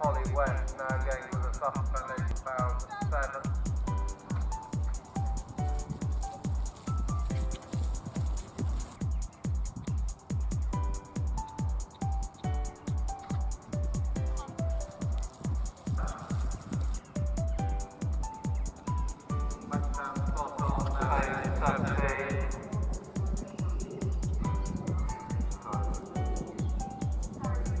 Polly West now going with a Suffolk Foundation Bound 7.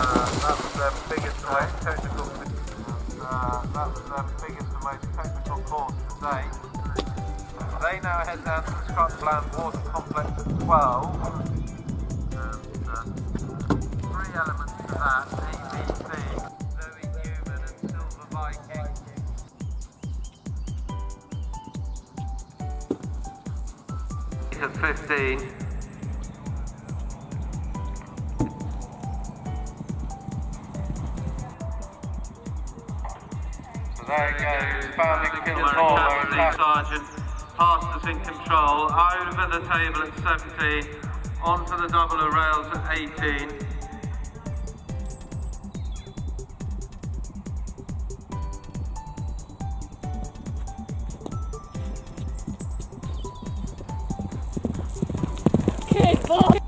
That was their biggest and most technical. That was their biggest and most technical course to date. They now head down to the Scotland Water Complex at 12. And, uh, three elements that: ABC, Zoe Newman, and Silver Viking. At 15. There he goes, founding Kilmore. Cassidy Sargent past us in control, over the table at 17, onto the double rails at 18. Good boy.